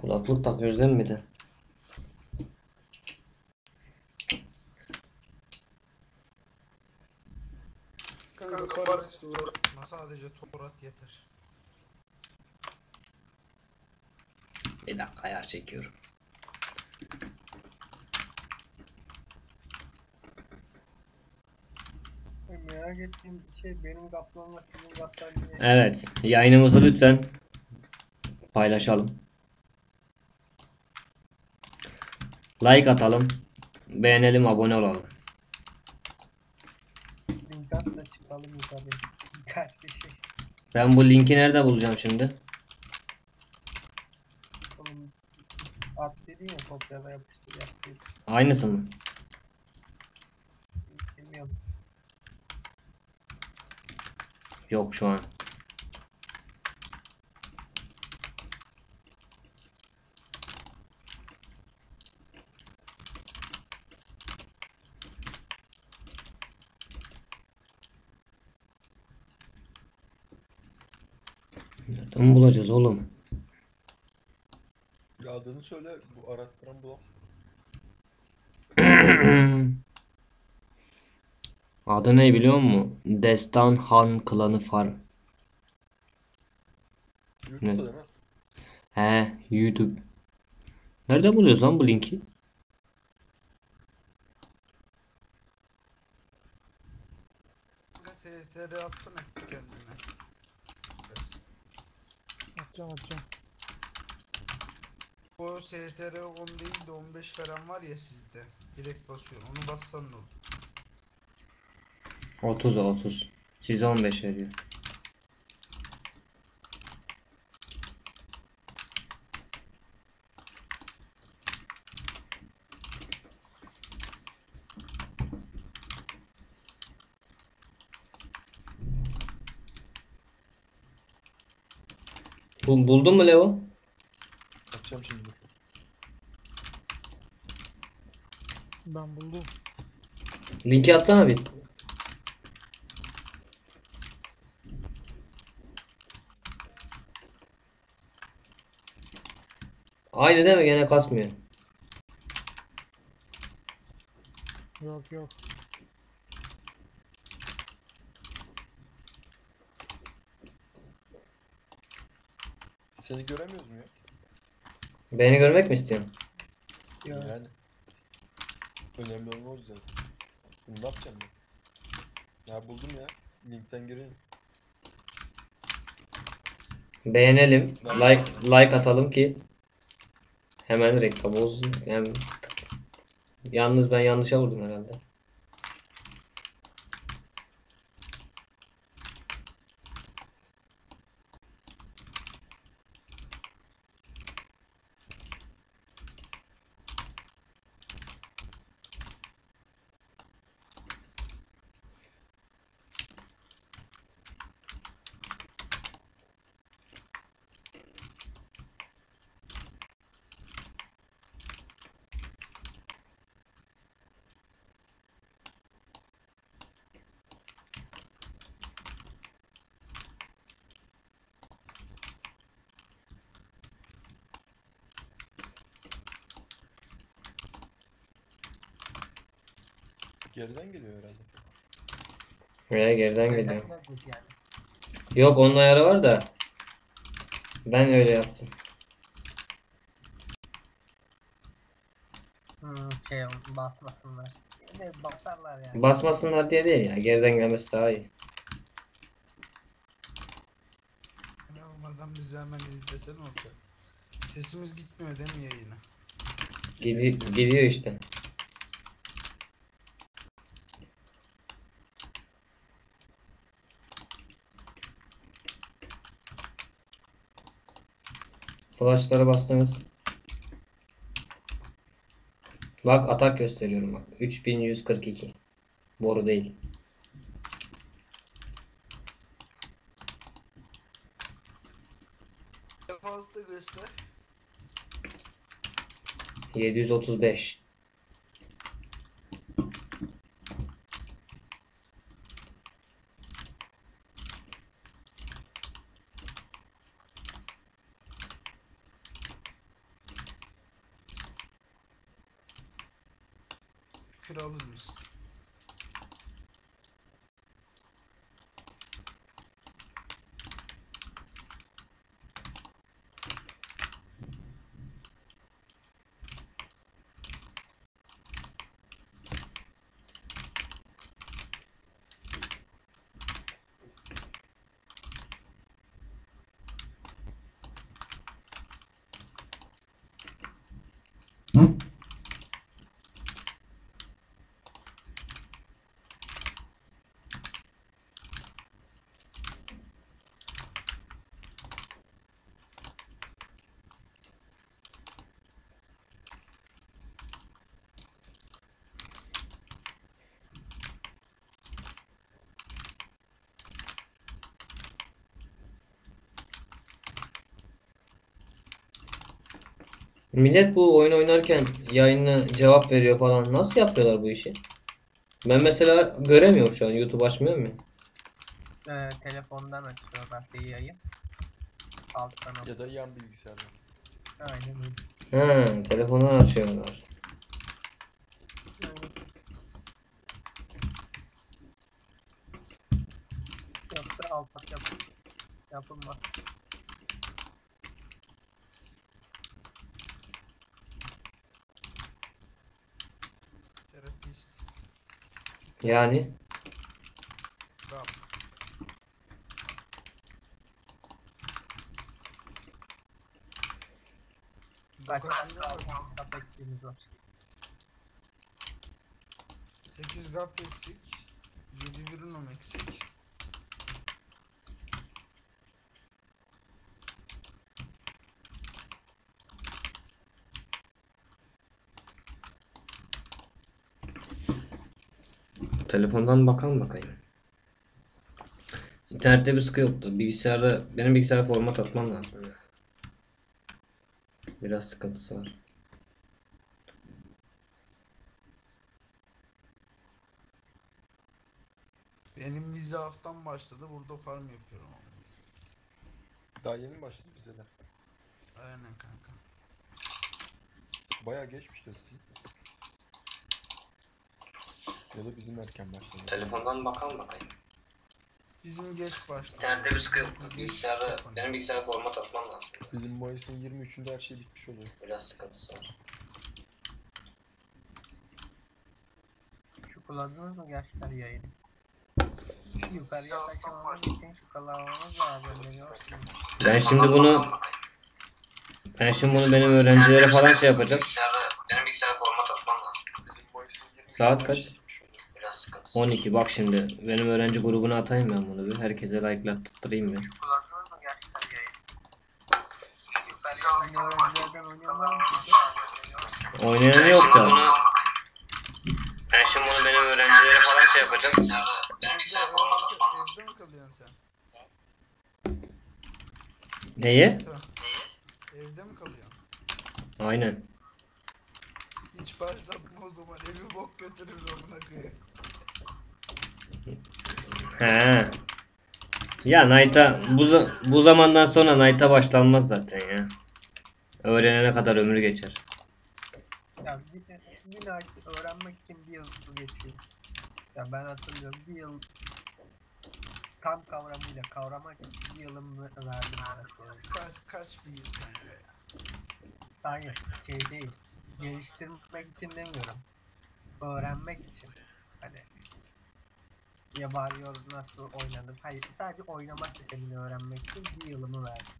Kulaklık takıyoruz değil mi bir de? Kanka Paris sadece Torat yeter. Bir dakika ayar çekiyorum. Merak ettiğim şey benim kaplanla sizin kaplan? Evet. Yayınımızı lütfen paylaşalım. Like atalım. Beğenelim, abone olalım. Link at da çıkalım yukarı. Kaç bir şey. Ben bu linki nerede bulacağım şimdi? Oğlum at dedin ya kopyala yapıştır yaptı. Aynısı mı? Bilmiyorum. Yok şu an. Nereden bulacağız oğlum? Ya adını söyle bu arattıran bulam. Adı ne biliyor musun? Destan Han Klanı Farm. YouTube'da Ne? değil mi? He, YouTube. Nerede buluyoruz lan bu linki? STR atsana kendine. Biraz. Atacağım atacağım. O STR 10 değil de 15 falan var ya sizde. Direkt basıyorsun. Onu bassan ne olur? 30 30. Size 15 veriyor. Bu, buldun mu Leo? Açacağım şimdi dur. Ben buldum. Linki atsana bir. Aynı değil mi? Gene kasmıyor. Yok yok. Seni göremiyoruz mu ya? Beni görmek mi istiyorsun? Ya Yani. Önemli olan o zaten. Bunu ne yapacağım ben? Ya buldum ya. Linkten gireyim. Beğenelim, like like atalım ki hemen reklam olsun. Hem yalnız ben yanlışa vurdum herhalde. Geriden geliyor herhalde. Veya geriden geliyor. Yok onun ayarı var da ben öyle yaptım. Hmm, şey basmasınlar. Ne basarlar yani. Basmasınlar diye değil ya. Geriden gelmesi daha iyi. Ne olmadan bizi hemen izlesen olacak. Sesimiz gitmiyor değil mi yayına? Gidi- gidiyor işte. Flashlara bastınız. Bak atak gösteriyorum bak. 3142. Boru değil. Fazla göster. 735. Kür alır mısın? Millet bu oyun oynarken yayına cevap veriyor falan. Nasıl yapıyorlar bu işi? Ben mesela göremiyorum şu an. YouTube açmıyor mu? Ee, telefondan açıyorlar bir yayın. Alttan al. Ya da yan bilgisayardan. Aynen öyle. Ha, telefondan açıyorlar. Yani altak ektiğimiz var. 8 gap eksik. 7 Brunom eksik. Telefondan bakalım bakayım. İnternette bir sıkı yoktu. Bilgisayarda benim bilgisayara format atmam lazım. Biraz sıkıntısı var. Benim vize haftam başladı. Burada farm yapıyorum. Daha yeni mi başladı bize de? Aynen kanka. Bayağı geçmiş de sizin. Ya da bizim erken başladı. Telefondan bakalım bakayım. Bizim geç başladı. İnternette bir sıkı yoktu. Geç Bilgisayarda benim bilgisayara format atmam lazım. Bizim Mayıs'ın 23'ünde her şey bitmiş oluyor. Biraz sıkıntısı var. Şu kullandınız mı gençler yayını? Yukarıya taşınmamız için şu kullanmamız lazım. Biliyor musun? Ben şimdi bunu ben şimdi bunu benim öğrencilere falan şey yapacağım. Benim bilgisayara format atmam lazım. Bizim Mayıs'ın 23'ünde Saat kaç? şey bitmiş oluyor. Biraz sıkıntısı. 12 bak şimdi benim öğrenci grubuna atayım ben bunu bir. Herkese like'lattırayım bir. Oynayan yok da. Ben şimdi bunu benim öğrencilere falan şey yapacağım. Benim? Neye? Evde mi kalıyorsun? Aynen. Hiç başlatma o zaman. Evi bok götürür amına koyayım. He. Ya Knight'a bu, za- bu zamandan sonra Knight'a başlanmaz zaten ya. Öğrenene kadar ömrü geçer. Ya bir, bir öğrenmek için bir yıl geçiyor. Ya ben hatırlıyorum bir yıl tam kavramıyla kavramak için bir yılımı verdim. mesela. Kaç, kaç bir yıl. Hayır şey değil. Geliştirmek için demiyorum. Öğrenmek için. Hani ya Warrior nasıl oynanır? Hayır sadece oynamak sistemini öğrenmek için bir yılımı verdim.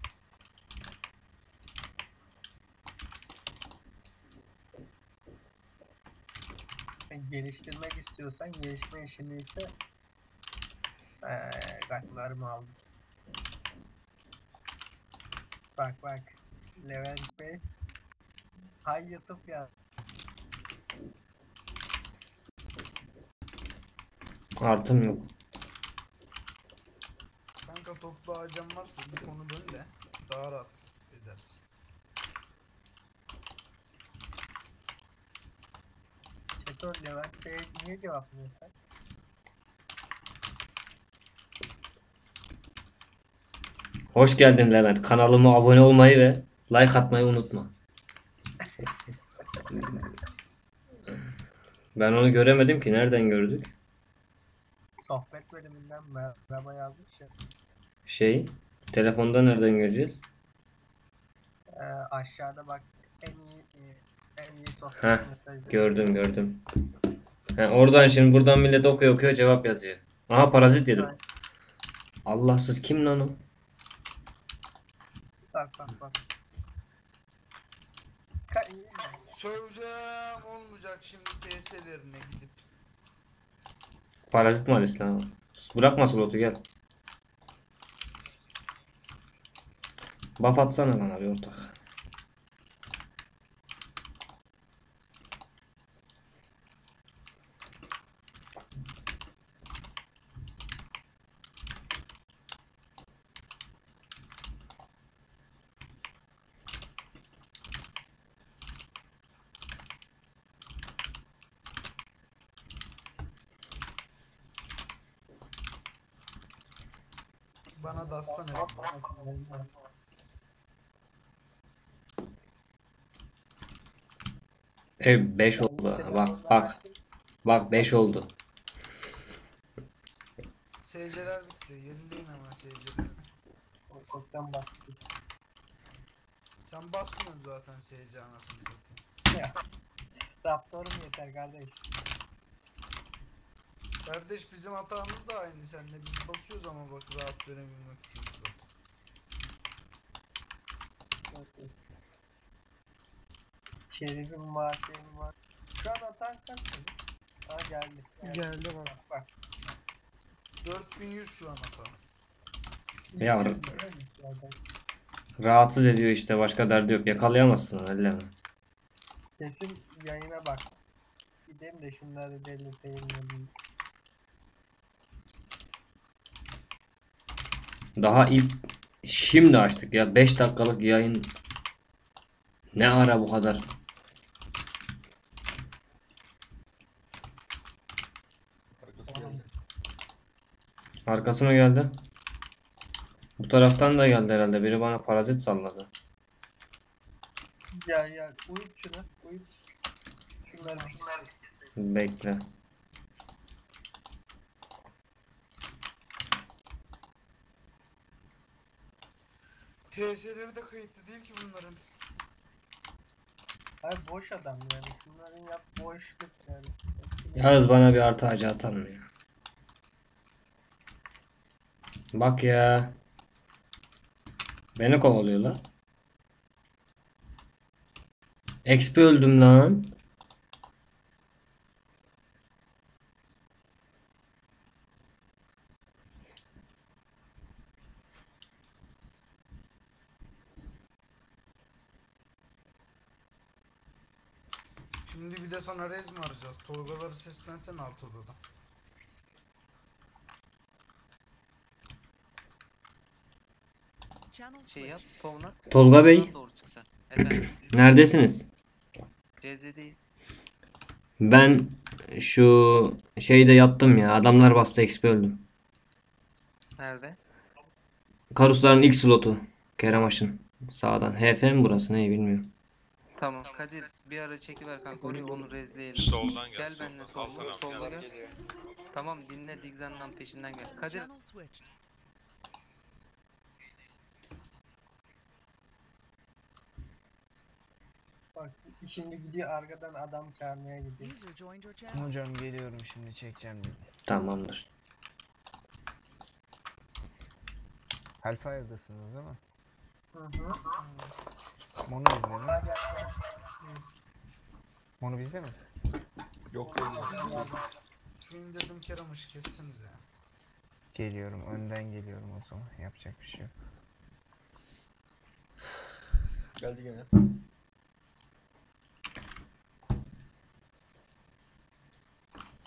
Geliştirmek istiyorsan gelişme işini ise kartlarımı aldım. Bak bak. Levent Bey. Hay YouTube ya. Artım yok. Kanka toplu harcam varsa bir konu dön de daha rahat edersin. Çeto Levent Bey'e niye cevap veriyorsun? Hoş geldin Levent. Kanalıma abone olmayı ve like atmayı unutma. Ben onu göremedim ki. Nereden gördük? Bölümünden merhaba yazmış ya. Şey. Telefonda nereden göreceğiz? Ee, aşağıda bak en iyi e, en iyi sohbet Heh. Gördüm gördüm. Ha, oradan şimdi buradan millet okuyor okuyor cevap yazıyor. Aha parazit yedim. Allahsız kim lan o? Bak bak bak. Ka iyi mi? Söveceğim olmayacak şimdi TS'lerine gidip. Parazit maalesef lan. o. Bırakma slotu gel. Buff atsana bana bir ortak. Bana da aslan et. Ev 5 oldu. Bak bak. Bak 5 oldu. SC'ler bitti. Yenileyin hemen SC'leri. Çoktan bak. Sen basmıyorsun zaten SC anasını satayım. Raptorum yeter kardeş. Kardeş bizim hatamız da aynı seninle. Biz basıyoruz ama bak rahat dönebilmek için. Şerifim var, şeyim var. Şu an atan kaç? Ha geldi. Geldi bak. Bak. 4100 şu an hata. Ya rahatsız ediyor işte başka derdi yok. Yakalayamazsın elleme. Kesin yayına bak. Gideyim de şunları belirteyim. dedim. Daha ilk şimdi açtık ya 5 dakikalık yayın. Ne ara bu kadar? Arkası mı geldi? Bu taraftan da geldi herhalde. Biri bana parazit salladı. Ya ya uyut şunu. Uyut. Şunları Bekle. TS'leri de kayıtlı değil ki bunların. Hayır boş adam yani. Şunların yap boşluk yani. Yağız bana bir artı acı atar mı ya? Bak ya. Beni kovalıyor lan. XP öldüm lan. Şimdi bir de sana rez mi arayacağız? Tolgaları seslensen alt odada. Şey yap, Tovnak. Tolga Bey. Doğru. Efendim, Neredesiniz? Cezre'deyiz. Ben şu şeyde yattım ya. Adamlar bastı XP öldüm. Nerede? Karusların ilk slotu. Keremaş'ın. Sağdan. HF mi burası? Ne bilmiyorum. Tamam, Kadir bir ara çekiver kanka oraya onu rezleyelim. Soldan gel. Gel soldan. benimle Alsana solda, solda gel. Tamam dinle Digzan'dan peşinden gel. Kadir. Bak şimdi gidiyor arkadan adam çağırmaya gidiyor. Hocam geliyorum şimdi çekeceğim dedim. Tamamdır. Hellfire'dasınız değil mi? Hı hı. Mono bizde mi? Mono bizde mi? Yok değil. Şu indirdim Kerem'ı kessiniz ya. Geliyorum önden geliyorum o zaman yapacak bir şey yok. Geldi gene.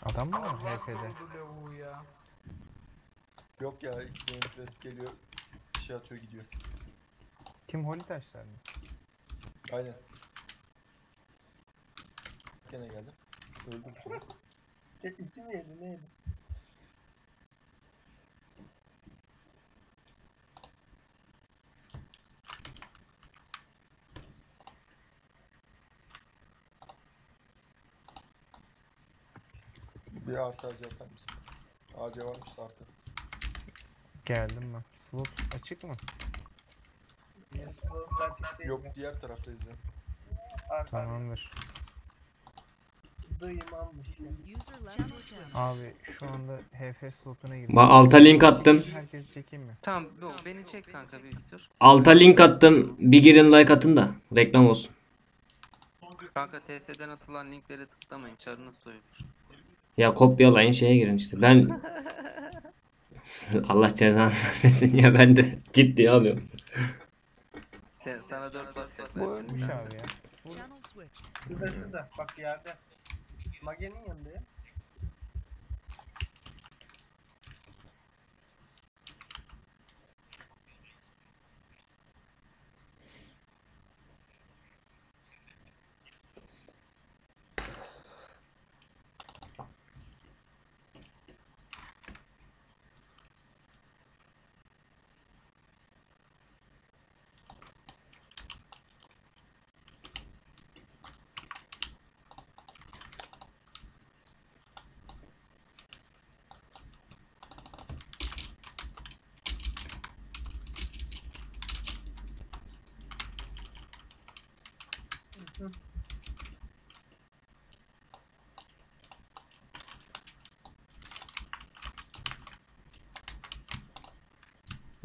Adam mı var Allah HP'de? korudu lavuğu ya. Yok ya iki tane pres geliyor. Şey atıyor gidiyor. Kim Holy taşlar mı? Aynen. Gene geldi. Öldüm sonra. İki mi yedi neydi? Bir artı AC atar mısın? AC varmış da artı. Geldim ben. Slot açık mı? Yok diğer taraftayız ya. Tamamdır. Abi şu anda HF slotuna girdim. Bak alta link attım. Herkesi çekeyim mi? Tamam yok beni çek kanka bir tur. Alta link attım. Bir girin like atın da reklam olsun. Kanka TS'den atılan linklere tıklamayın çarınız soyulur. Ya kopyalayın şeye girin işte. Ben Allah cezanı vermesin ya ben de ciddiye alıyorum. Sen, sana dört basacaklar Bu ölmüş abi ya. Şurada şurada. Bak yerde. Mage'nin yanında ya.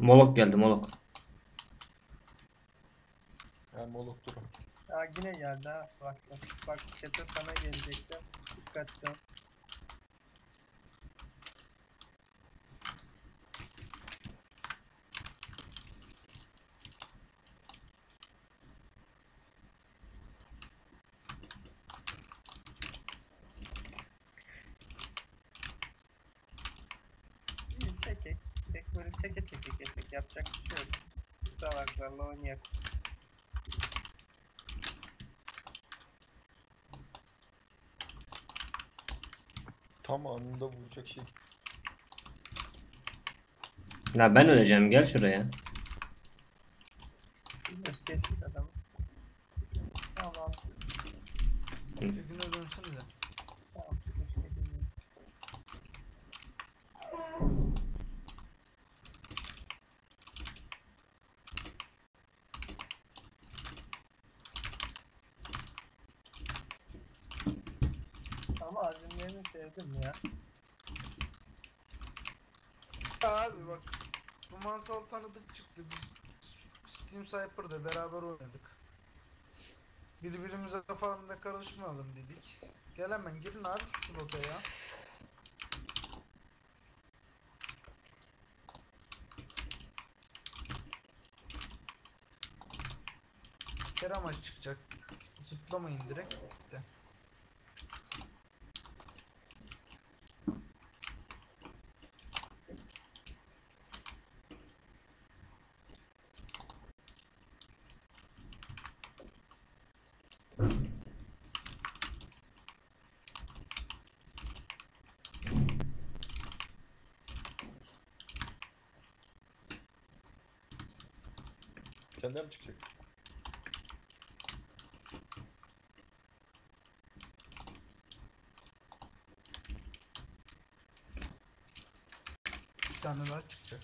Molok geldi molok. Yani molok duru. Ha yine geldi ha. Bak bak. Bak çete sana gelecekti. Dikkatli ol. İyi, Çekek. Tek böyle çeke çeke geçecek. Yapacak bir şey yok. Oynayalım. Tam anında vuracak şey. Ya ben öleceğim gel şuraya. Bilmiyoruz geçtik adamı. Tamam. Ötekine dönsenize. Tamam. keşke bilmiyorum. Ama azimlerini sevdim ya. Abi bak. Dumansal tanıdık çıktı. Biz Steam Cypher'da beraber oynadık. Birbirimize farmda karışmayalım dedik. Gel hemen girin abi şu slota ya. Keramaç çıkacak. Zıplamayın direkt. De. Mi çıkacak? Bir tane daha çıkacak.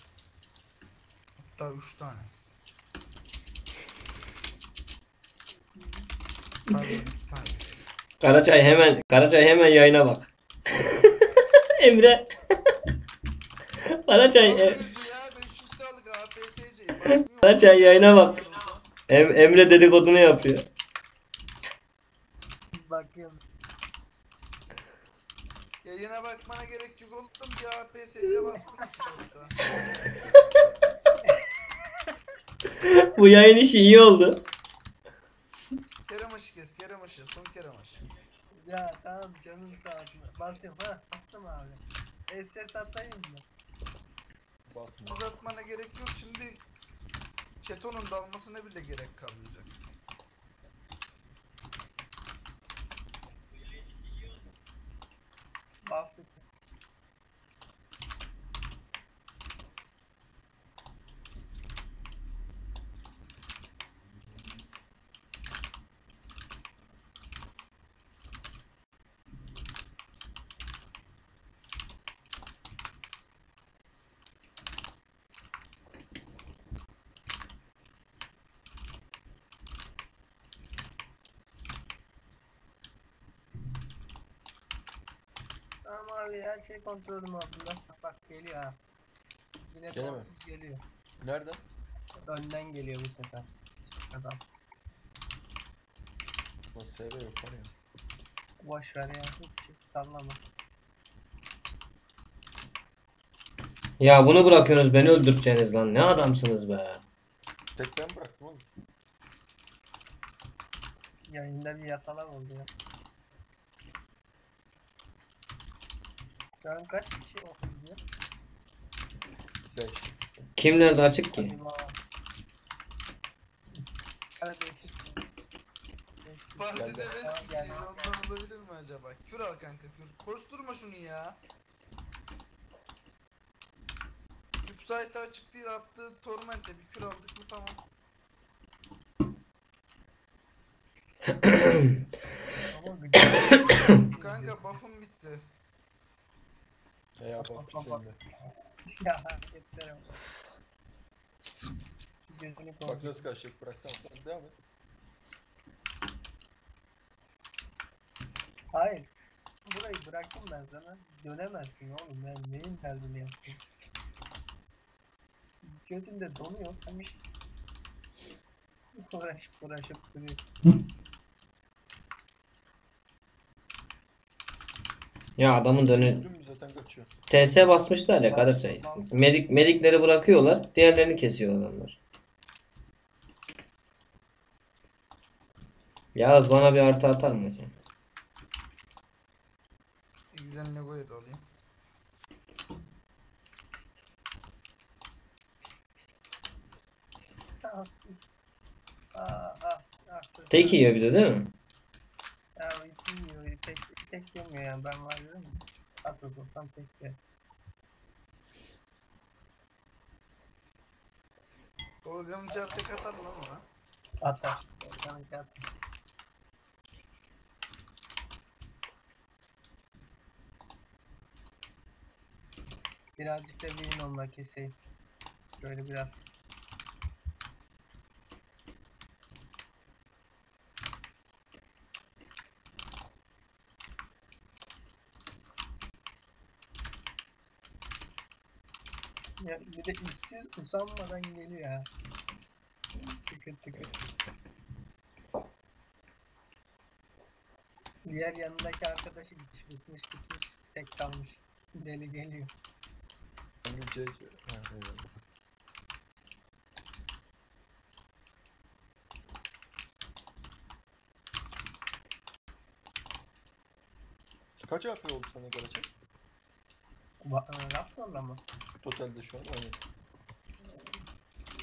Hatta üç tane. Pardon iki tane. Karaçay hemen Karaçay hemen yayına bak. Emre. Karaçay e- ya 500 kaldık APSC. Karaçay yayına bak. Em- Emre dedikodunu yapıyor. Bakıyorum. Yayına bakmana gerek yok oğlum. APSC basmamışsın orada. Bu yayın işi iyi oldu. Kerem aşı kes, Kerem aşı. Son Kerem aşı. Ya tamam canın sağ olsun. Basıyorum ha. Bastım abi. SS atayım mı? Basma. Uzatmana gerek yok. Şimdi Çeto'nun dalmasına bile gerek kalmayacak. Bastık. Tamam abi her şey kontrolüm altında. Bak, geliyor ha. Yine Gene mi? geliyor. Nereden? Önden geliyor bu sefer. Adam. Lan SV yok var ya. Boş ver ya. Hiç şey sallama. Ya bunu bırakıyorsunuz beni öldürteceğiniz lan. Ne adamsınız be. Tek ben bıraktım oğlum. Yayında bir yatalak oldu ya. Şu an kaç kişi okuyor? 5. Kim nerede açık ki? Partide Geldi. 5 Tamam, kişiyiz. geldi. Ondan olabilir mi acaba? Kür al kanka kür. Koşturma şunu ya. Üpsayt'a açık değil attı Torment'e bir kür aldık mı tamam. Kanka buff'um bitti. E ya bak şimdi. ya hareketlerim. Gözünü Bak nasıl kaçacak bırak tamam. Hadi devam et. Hayır. Burayı bıraktım ben sana. Dönemezsin oğlum. Ben neyin derdini yaptım? Gözünde donuyor. Hani uğraşıp uğraşıp duruyor. Ya adamın dönü mü zaten kaçıyor. TS basmışlar ya Karaçay. Medik medikleri bırakıyorlar. Diğerlerini kesiyor adamlar. Yağız bana bir artı atar mı hocam? Güzel logoyu da alayım. Tek yiyor bir de değil mi? Ya hiç yemiyor. Tek, tek yemiyor yani. Ben var dedim. At olsam tek ye. Çar tek atar lan ona. Atar. Organik atar. Birazcık da birin onunla keseyim. Şöyle biraz. Ya bir de işsiz usanmadan geliyor ha. Tıkır tıkır. Diğer yanındaki arkadaşı gitmiş gitmiş gitmiş tek kalmış. Deli geliyor. C... Ha, eyvallah. Kaç AP oldu sana gelecek? Va- e, Raptor'la mı? Totalde şu an hani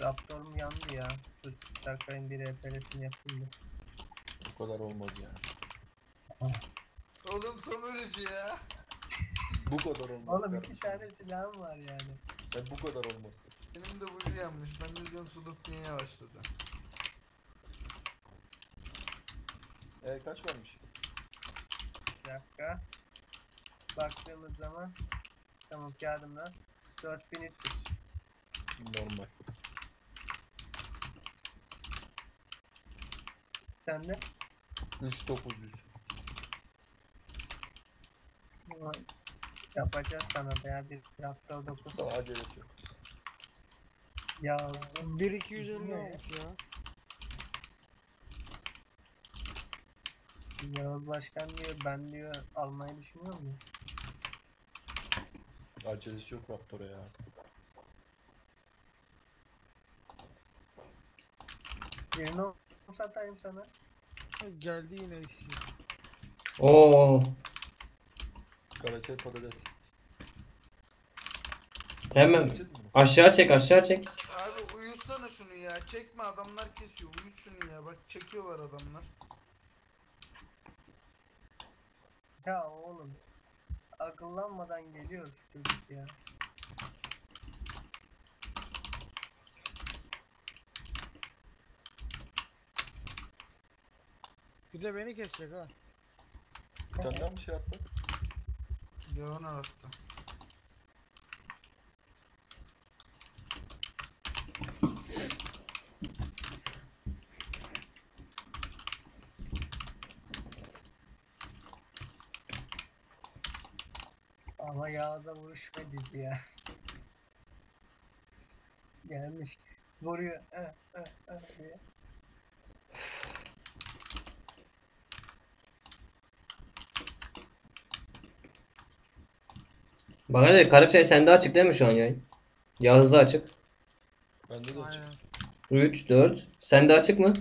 Raptor'um yandı ya. Dur dakikayın bir RPR'sini yapayım da. bu kadar olmaz yani. Oğlum tam ölücü ya. Bu kadar olmaz Oğlum iki kardeşim. tane silahım var yani. Ya bu kadar olmaz. Benim de buju yanmış. Ben de diyorum su tutmaya başladı. E kaç varmış? Bir dakika. Baktığımız zaman tamam kağıdımda 4300. Normal. Sende? 3900. Ulan Yapacağız sana da ya bir Raptor 9 Daha acelesi yok. yazdım. 1250 Ne? olmuş ya. Yavuz Başkan diyor ben diyor almayı düşünüyor mu? Acelesi yok Raptor'a ya. Birini satayım sana. Geldi yine işsiz. Oo. Karaçay patates. Hemen aşağı çek aşağı çek. Abi uyutsana şunu ya. Çekme adamlar kesiyor. Uyut şunu ya. Bak çekiyorlar adamlar. Ya oğlum akıllanmadan geliyor çocuk ya. Bir de beni kesecek ha. Bir tane daha mı şey attın? Leon attı. Ama yağda vuruşma dizi ya. Gelmiş. Vuruyor. Eh, eh, eh diye. Bana ne Karaçay sende açık değil mi şu an yayın? Yağız'da açık. Bende de açık. Aynen. 3, 4. Sende açık mı?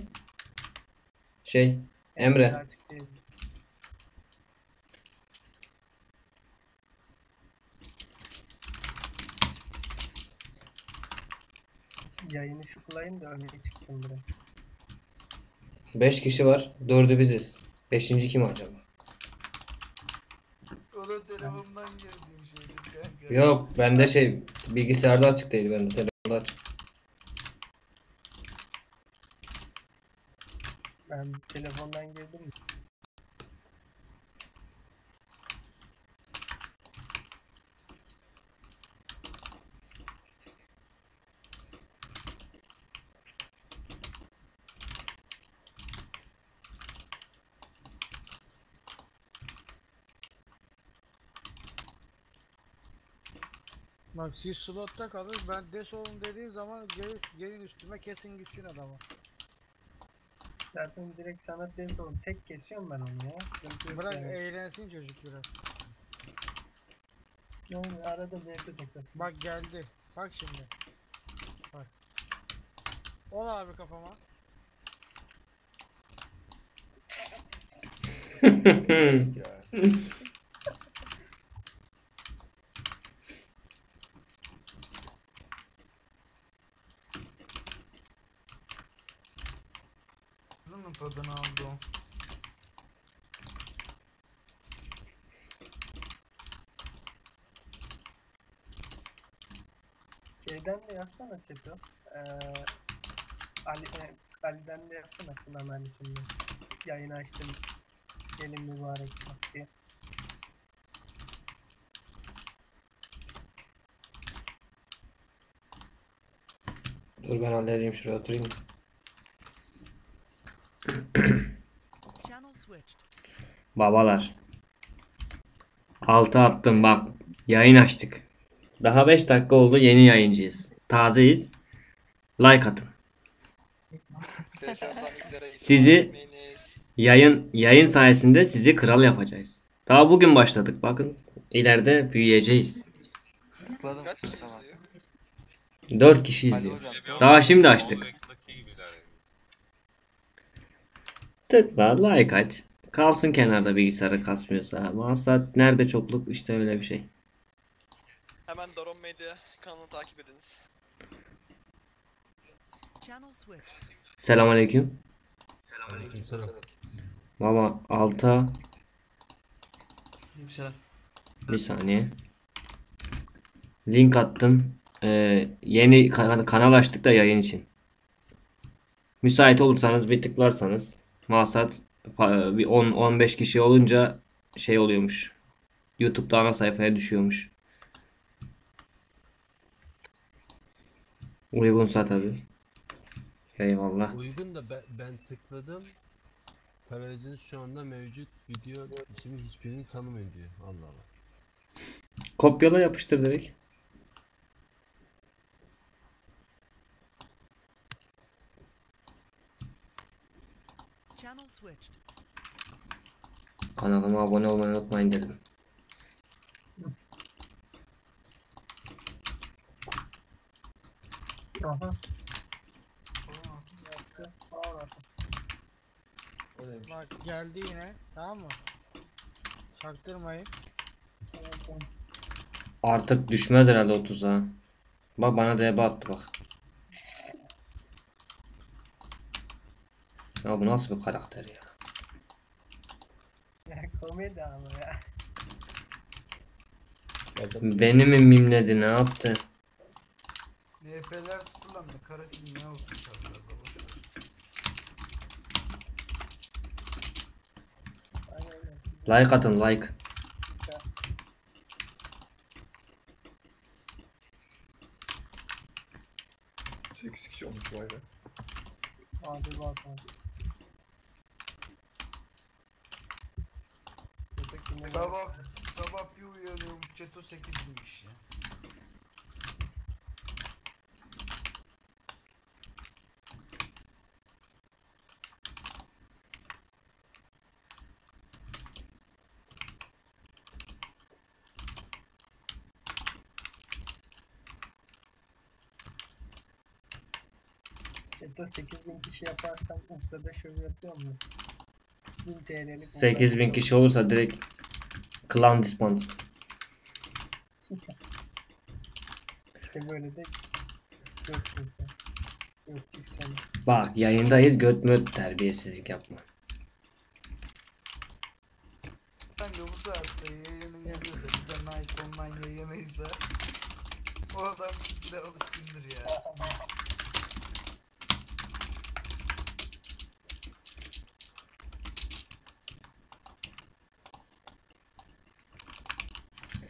Şey, Emre. Açık değil. Yayını şuklayayım da öne çıktım biraz. 5 kişi var. 4'ü biziz. 5. kim acaba? O da telefondan girdiğin şeydir kanka. Yok bende şey bilgisayarda açık değil bende telefonda açık. Ben telefondan girdim. Bak siz slotta kalır ben des olun dediğim zaman gelin, gelin üstüme kesin gitsin adamı. Zaten direkt sana ders olun. Tek kesiyorum ben onu ya. Yok Bırak yani. eğlensin çocuk biraz. Yani arada zevkli tekrar. Bak geldi. Bak şimdi. Bak. Ol abi kafama. ya. Kızının tadını aldı o. Şeyden de yapsana Çeto. Ee, Ali, e, Ali'den de yapsana Kılan Ali'sinden. Yayını açtım. Gelin mübarek bak diye. Dur ben halledeyim şuraya oturayım. Channel switched. Babalar. Altı attım bak. Yayın açtık. Daha 5 dakika oldu yeni yayıncıyız. Tazeyiz. Like atın. Sizi yayın yayın sayesinde sizi kral yapacağız. Daha bugün başladık bakın. İleride büyüyeceğiz. Tıkladım. Tamam. 4 kişi izliyor. Daha şimdi açtık. Tıkla like aç. Kalsın kenarda bilgisayarı kasmıyorsa. Mansat nerede çokluk işte öyle bir şey. Hemen Daron Medya kanalını takip ediniz. Channel switched. Selamünaleyküm. Aleykümselam. Baba alta Yüksel. bir saniye. Link attım. Ee, yeni kan- kanal açtık da yayın için. Müsait olursanız bir tıklarsanız bir 10-15 kişi olunca şey oluyormuş. YouTube'da ana sayfaya düşüyormuş. Uygunsa tabii. Eyvallah. Uygun da ben, ben tıkladım. Tarayıcınız şu anda mevcut video ismi hiçbirini tanımıyor diyor. Allah Allah. Kopyala yapıştır direkt. Kanalıma abone olmayı unutmayın dedim. Aha. Yaptı. Bak geldi yine. Tamam mı? Çaktırmayın. Artık düşmez herhalde 30'a. Bak bana DB attı bak. Ya bu nasıl bir karakter ya? Ya komedi ama ya. Beni mi mimledi ne yaptı? NF'ler sıfırlandı. Karesi ne olsun şartlarda öyle. Like atın like. Sekiz kişi olmuş vay be. Hadi bakalım. Öteki ne var? Sabah Sabah bir uyanıyormuş Çeto 8 binmiş ya. Çeto 8000 kişi yaparsan Usta'da şov yapıyor mu? 1000 TL'lik 8000 kişi olursa direkt İşte böyle de. Yok sen. Bak yayındayız göt möt terbiyesizlik yapma. Bence bu saatte yayını yapıyorsa bir de Night Online yayınıysa o adam bir de alışkındır ya.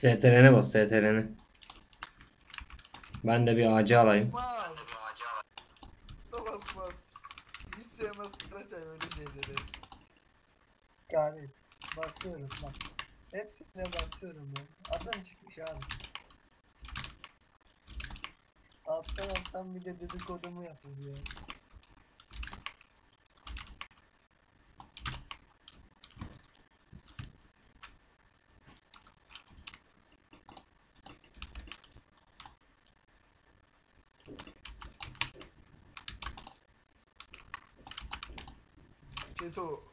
STR'ne bas STR'ne. Ben de bir ağacı alayım. Bas. Da bas bas. Hiç sevmez Karaçay öyle şeyleri. Yani bakıyorum bak. Hepsine bakıyorum ben. Adam çıkmış abi. Alttan alttan bir de dedikodumu yapılıyor. Çeto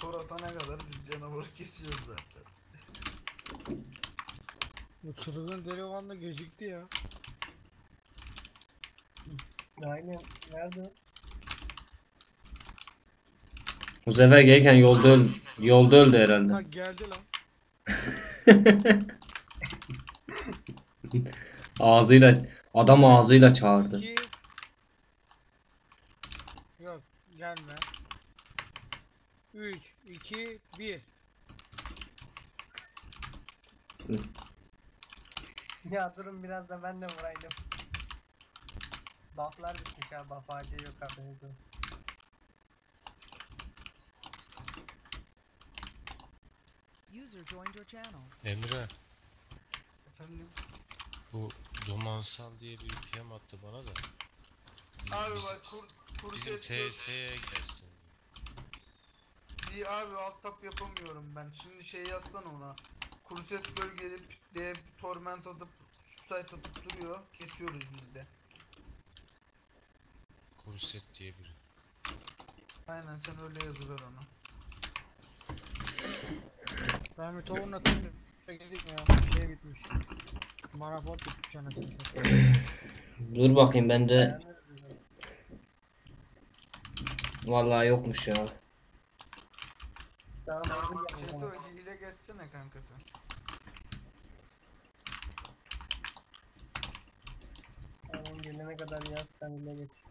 Tor atana kadar biz canavarı kesiyoruz zaten. Bu delikanlı gecikti ya. Aynen. Nerede? Bu sefer gelirken yolda öldü. Yolda öldü herhalde. Ha geldi lan. Ağzıyla adam ağzıyla çağırdı. 2 Yok gelme. 3 2 1 Ya durun biraz da ben de vuraydım. Bufflar bitmiş ha. Buff ağacı yok haberiniz olsun. User joined your channel. Emre Efendim? bu Dumansal diye bir PM attı bana da. Abi Biz- bak kur, kuru Bizim set TS'ye gelsin. Bir abi alt tap yapamıyorum ben. Şimdi şey yazsana ona. Kurset göl gelip diye torment atıp subsite atıp duruyor. Kesiyoruz biz de. Kurset diye biri. Aynen sen öyle yazıver ona. Ben bir tavuğun atayım da geldik mi ya? Şey bitmiş. Maraport bitmiş anasını. Dur bakayım biz onu. vallahi yokmuş ya. Hızlı yapalım. Çeto hile geçsene kanka sen. Tamam gelene kadar yaz sen bile geç.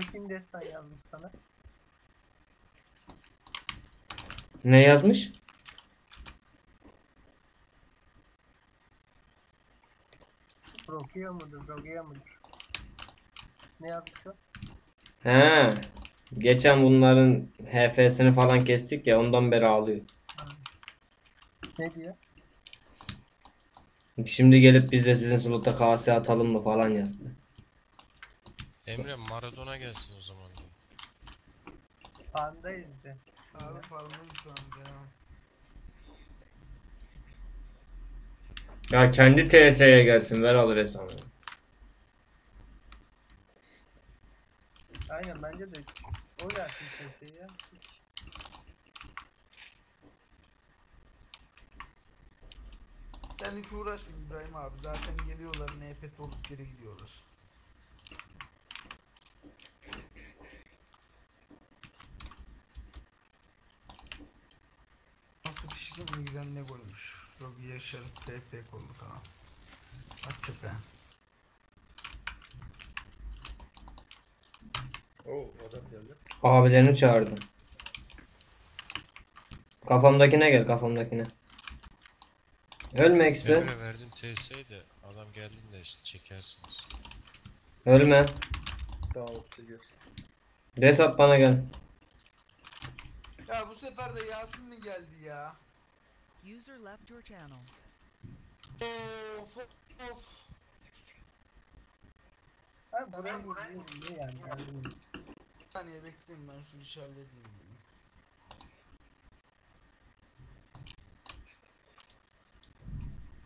Kim destan yazmış sana? Ne yazmış? Rokuyor mudur, Rogue'ya mudur? Ne yazmış o? He. Geçen bunların HF'sini falan kestik ya ondan beri ağlıyor. Ne diyor? Şimdi gelip biz de sizin slota KS atalım mı falan yazdı. Emre Maradona gelsin o zaman. Farmdayız de. Abi farmdayım şu an gelemem. Ya kendi TS'ye gelsin ver alır hesabı. Aynen bence de o gelsin sesi ya. Sen hiç uğraşma İbrahim abi. Zaten geliyorlar NPT olup geri gidiyorlar. Nasıl pişkin bilgisayar ne koymuş? Yaşar TP kolu falan. Aç çöpe. Oo adam geldi. Abilerini çağırdı. Kafamdakine gel kafamdakine. Ölme XP. Emre verdim TS'yi de adam geldiğinde işte çekersiniz. Ölme. Daha ot çekiyorsun. Des at bana gel. Ya bu sefer de Yasin mi geldi ya? User left your channel. Of of. Ha buraya buraya buraya yani. Bir saniye bekleyin ben şu işi halledeyim. ya.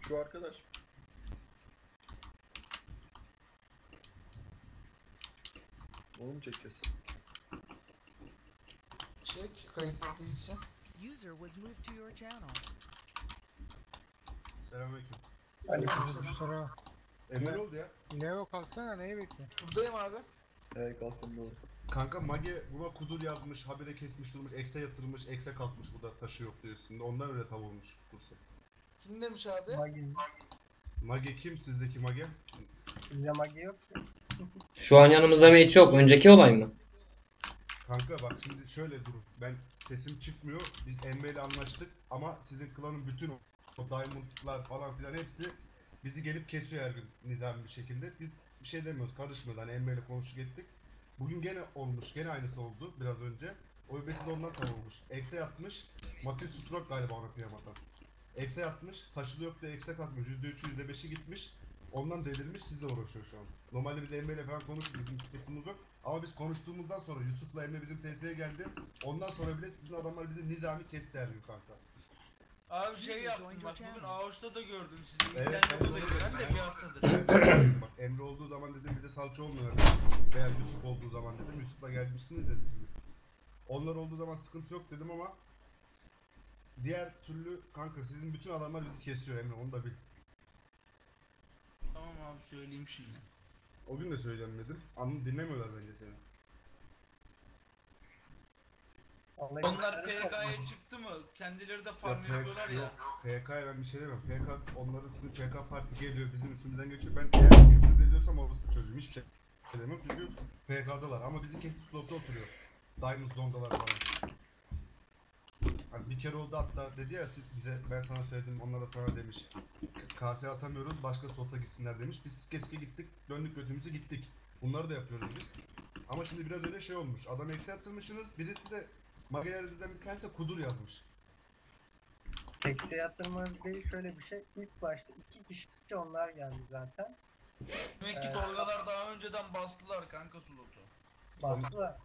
Şu arkadaş. Onu mu çekeceğiz? Çek kayıt değilse. User was moved to your channel. Selamünaleyküm. Sonra Emre ne oldu ya? Leo kalksana neyi bekliyorsun? Buradayım abi. Ee kalkın doğru. Kanka Mage buna kudur yazmış, habire kesmiş durmuş, ekse yatırmış, ekse kalkmış burada taşı yok diyor üstünde. Ondan öyle tav olmuş kursa. Kim demiş abi? Magi. Mage kim sizdeki Mage? Bizde magi yok ki. Şu an yanımızda mage yok. Önceki olay mı? Kanka bak şimdi şöyle durum. Ben sesim çıkmıyor. Biz Emre ile anlaştık ama sizin klanın bütün o, diamondlar falan filan hepsi bizi gelip kesiyor her gün nizami bir şekilde. Biz bir şey demiyoruz, karışmıyoruz. Hani Emre ile konuştuk ettik. Bugün gene olmuş, gene aynısı oldu biraz önce. O bebesi de ondan tam olmuş. Ekse yatmış, Masis Stroke galiba ona kıyamatan. Ekse yatmış, taşılı yok diye ekse kalkmış. %3'ü %5'i gitmiş. Ondan delirmiş sizle uğraşıyor şu an. Normalde biz Emre ile falan konuştuk, bizim sıkıntımız yok. Ama biz konuştuğumuzdan sonra Yusuf'la Emre bizim TS'ye geldi. Ondan sonra bile sizin adamlar bizi nizami kesti her gün kanka. Abi şey yaptım, bak bugün Ağustos'ta da gördüm sizi. Evet, evet, de evet. ben de bir haftadır. Bak Emre olduğu zaman dedim bize salça olmuyor. Veya Yusuf olduğu zaman dedim. Yusuf'la gelmiştiniz ya siz. Onlar olduğu zaman sıkıntı yok dedim ama diğer türlü kanka sizin bütün adamlar bizi kesiyor Emre onu da bil. Tamam abi söyleyeyim şimdi. O gün de söyleyeceğim dedim. Anlı dinlemiyorlar bence seni. Vallahi Onlar PK'ya çıktı mı? Kendileri de farm Ya, yapıyorlar P- ya. yok, PK'ya ben bir şey demem. PK onların sizin PK parti geliyor bizim üstümüzden geçiyor. Ben eğer küfür ediyorsam orası çocuğum hiçbir şey demem çünkü PK'dalar ama bizi kesip slotta oturuyor. Diamond Zone'dalar falan. Hani bir kere oldu hatta dedi ya siz bize ben sana söyledim onlara sana demiş. KS atamıyoruz başka slota gitsinler demiş. Biz keske gittik döndük götümüzü gittik. Bunları da yapıyoruz biz. Ama şimdi biraz öyle şey olmuş. Adam eksi attırmışsınız. Birisi de Mageler'den bir tanesi de kudur yazmış. Eksi yatırmanız değil şöyle bir şey. İlk başta iki kişi onlar geldi zaten. Demek ki Tolgalar daha önceden bastılar kanka slotu. Bastılar.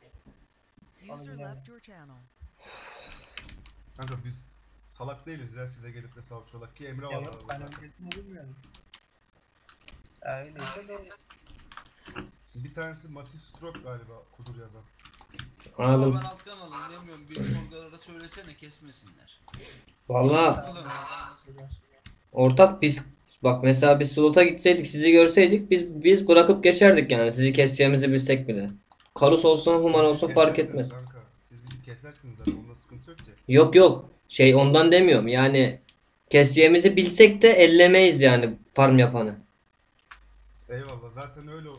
User bilemem. left your channel. Kanka biz salak değiliz ya size gelip de salçıyorlar ki Emre Ya var. yok ben öncesini bilmiyorum. Öyleyse de Bir tanesi Massive Stroke galiba kudur yazan. Anladım. Ben alt kanalım demiyorum. Bir Tolgalara söylesene kesmesinler. Valla ortak biz bak mesela biz slota gitseydik sizi görseydik biz biz bırakıp geçerdik yani sizi keseceğimizi bilsek bile. Karus olsun human olsun fark etmez. Kanka siz bizi kesersiniz zaten onda sıkıntı yok ki. Yok yok şey ondan demiyorum yani keseceğimizi bilsek de ellemeyiz yani farm yapanı. Eyvallah zaten öyle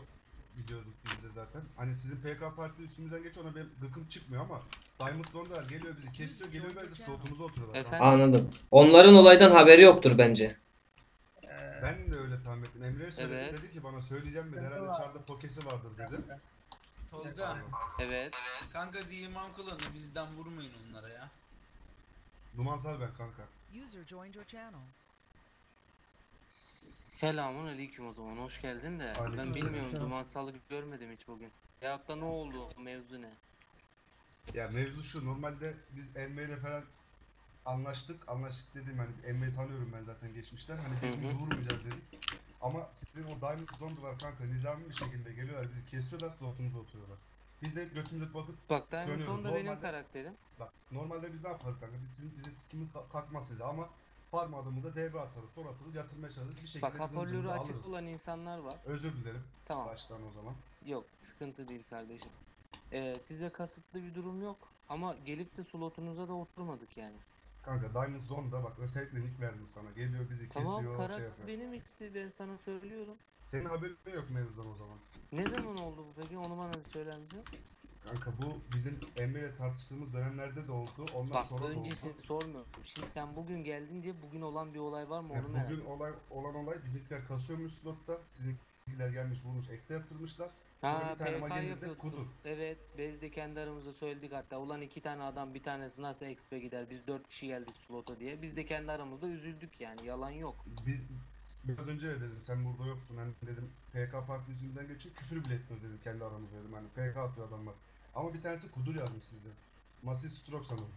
gidiyorduk biz de zaten. Hani sizin PK parti üstümüzden geçiyor ona benim gıkım çıkmıyor ama Diamond Zone'da geliyor bizi kesiyor geliyor böyle slotumuza oturuyorlar. Efendim? Anladım. Onların olaydan haberi yoktur bence. Ben de öyle tahmin ettim. Emre'ye söyledim Evet. dedi ki bana söyleyeceğim dedi. Herhalde çarda pokesi vardır dedi. Tolga. Evet. Kanka DMM klanı bizden vurmayın onlara ya. Dumansal ben kanka. User joined your channel. Selamun aleyküm o zaman hoş geldin de ben Aleyküm bilmiyorum selam. dumansallık görmedim hiç bugün. Ya da ne oldu mevzu ne? Ya mevzu şu normalde biz Emre ile falan anlaştık. Anlaştık dediğim hani Emre'yi tanıyorum ben zaten geçmişten. Hani biz vurmayacağız dedik. Ama sizin o Diamond Zone'da var kanka nizami bir şekilde geliyorlar bizi kesiyorlar slotumuza oturuyorlar. Biz de götümüze bakıp Bak Diamond Dönüyoruz. Zone da benim Normalde- karakterim. bak normalde biz ne yaparız kanka biz sizin bize sikimiz ka- kalkmaz size ama farm adımında devre atarız sonra atarız yatırmaya çalışırız bir şekilde Bak hoparlörü açık alırız. bulan insanlar var. Özür dilerim Tamam. baştan o zaman. Yok sıkıntı değil kardeşim. Ee, size kasıtlı bir durum yok. Ama gelip de slotunuza da oturmadık yani. Kanka Diamond Zone'da bak özellikle nick verdim sana geliyor bizi Tamam kesiyor şey karakter yapıyor. benim işte ben sana söylüyorum. Senin haberin yok mevzudan o zaman. Ne zaman oldu bu peki onu bana bir söyler misin? Kanka bu bizim Emre ile tartıştığımız dönemlerde de oldu. Ondan Bak sonra da oldu. öncesini sormuyorum. Şimdi sen bugün geldin diye bugün olan bir olay var mı Yani onu merak bugün olay olan olay bizimkiler kasıyormuş slotta. Sizinkiler gelmiş vurmuş eksi yatırmışlar. Sonra Ha bir tane PK magazinde yapıyorduk. kudur. Evet biz de kendi aramızda söyledik hatta. Ulan iki tane adam bir tanesi nasıl XP gider biz dört kişi geldik slota diye. Biz de kendi aramızda üzüldük yani yalan yok. Biz, biraz önce de dedim sen burada yoktun hani dedim PK parti yüzünden geçiyor küfür bile etmiyor dedim kendi aramızda dedim hani PK atıyor adamlar. Ama bir tanesi kudur yazmış sizde. Massive stroke sanırım.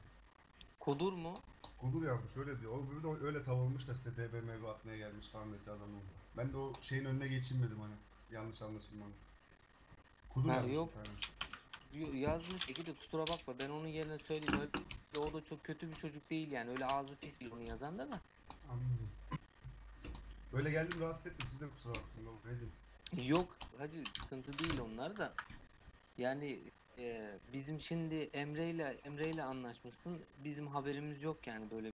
Kudur mu? Kudur yazmış öyle diyor. O bir de öyle tavılmış da size DBMV atmaya gelmiş falan işte adam oldu. Ben de o şeyin önüne geçilmedim hani. Yanlış anlaşılmadı. Kudur Ha, yazmış yok. bir tane. Yo- Yazmış peki de kusura bakma ben onun yerine söyleyeyim. Öyle, o da çok kötü bir çocuk değil yani öyle ağzı pis bir onu yazan da da. Anladım. Böyle geldim rahatsız ettim siz de kusura bakmayın. oğlum, Ne diyeyim. Yok hacı sıkıntı değil onlar da. Yani e, bizim şimdi Emre ile Emre ile anlaşmışsın. Bizim haberimiz yok yani böyle